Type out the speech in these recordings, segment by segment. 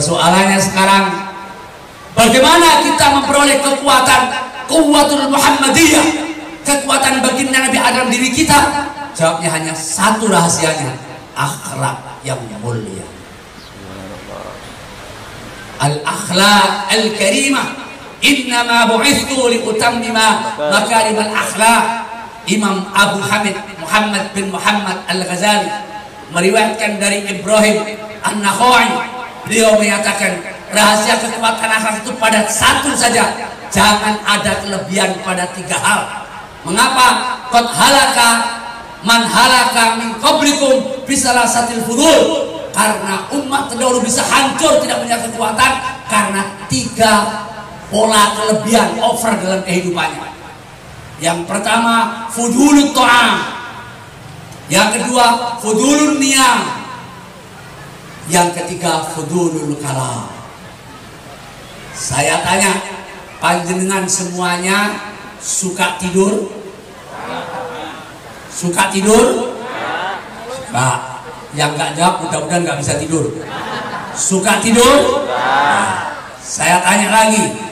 Soalannya sekarang, bagaimana kita memperoleh kekuatan kuatul Muhammadiyah, kekuatan baginda Nabi Adam diri kita? Jawabnya hanya satu rahasianya, akhlak yang mulia. Al-akhlak al-karimah. Innama bu'ithu liutammima makarim al-akhlak. Imam Abu Hamid Muhammad bin Muhammad Al-Ghazali meriwayatkan dari Ibrahim An-Nakhai beliau menyatakan rahasia kekuatan akhlak itu pada satu saja. Jangan ada kelebihan pada tiga hal. Mengapa? Qad halaka man halaka min qablikum bisalah satil fudul. Karena umat terdahulu bisa hancur tidak punya kekuatan karena tiga pola kelebihan over dalam kehidupannya. Yang pertama fudulul ta'am. Yang kedua fudulul niyam. Yang ketiga fudulul kalam. Saya tanya, panjenengan semuanya suka tidur? Suka tidur? Suka. Yang nggak jawab mudah-mudahan nggak bisa tidur. Suka tidur? Nah, saya tanya lagi,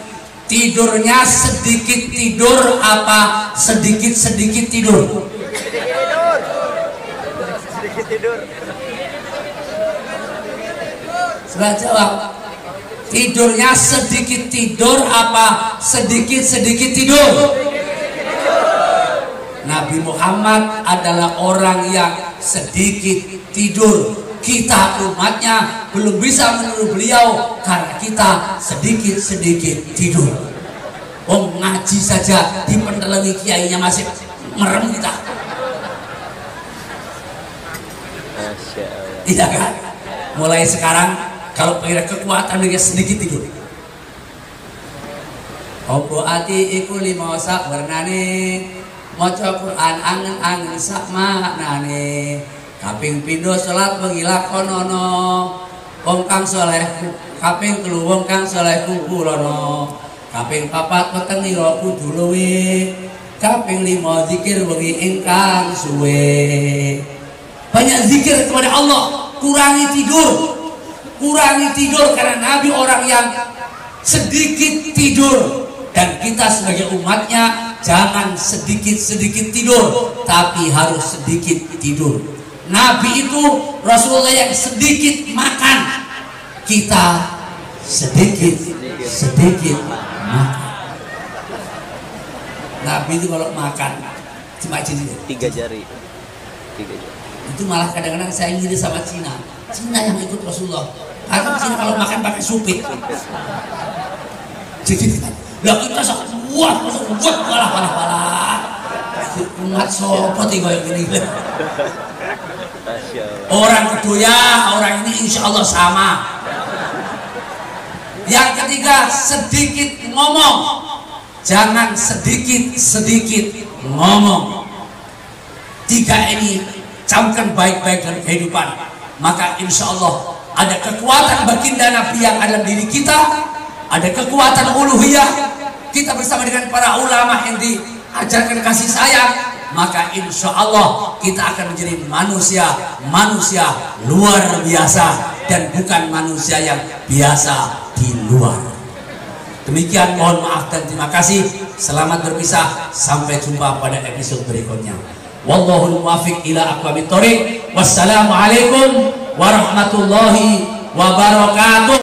tidurnya sedikit tidur apa sedikit sedikit tidur sedikit tidur sudah jawab tidurnya sedikit tidur apa sedikit sedikit tidur Nabi Muhammad adalah orang yang sedikit tidur kita umatnya belum bisa meniru beliau karena kita sedikit-sedikit tidur. Oh ngaji saja dipendelengi kiainya masih merem kita. Tidak kan? Mulai sekarang kalau pengen kekuatan dia sedikit tidur. Opo ati iku lima sak warnane. Maca Quran angen-angen sak maknane. Kaping pindho salat wengi lakonono. Wong kang saleh kaping telu wong kang saleh kuburono kaping papat weteng ira kudu luwe. Kaping lima zikir wengi ingkang suwe. Banyak zikir kepada Allah. Kurangi tidur kurangi tidur karena Nabi orang yang sedikit tidur. Dan kita sebagai umatnya jangan sedikit-sedikit tidur tapi harus sedikit tidur. Nabi itu Rasulullah yang sedikit makan. Kita sedikit sedikit makan. Nabi itu kalau makan cuma jadi tiga jari. Tiga jari. Itu malah kadang-kadang saya ngiri sama Cina. Cina yang ikut Rasulullah Cina kalau makan pakai supit. Jadi kita lah kita sangat kuat kuat malah malah malah umat sopo tiga yang ini. Orang kedua orang ini insya Allah sama. Yang ketiga sedikit ngomong. Jangan sedikit sedikit ngomong. Tiga ini camkan baik-baik dalam kehidupan. Maka insya Allah ada kekuatan baginda Nabi yang ada dalam diri kita. Ada kekuatan uluhiyah. Kita bersama dengan para ulama yang diajarkan kasih sayang. Maka insya Allah kita akan menjadi manusia manusia luar biasa. Dan bukan manusia yang biasa di luar. Demikian mohon maaf dan terima kasih. Selamat berpisah. Sampai jumpa pada episode berikutnya. Wallahul muwafiq ila aqwamit thoriq. Wassalamualaikum ورحمة الله وبركاته.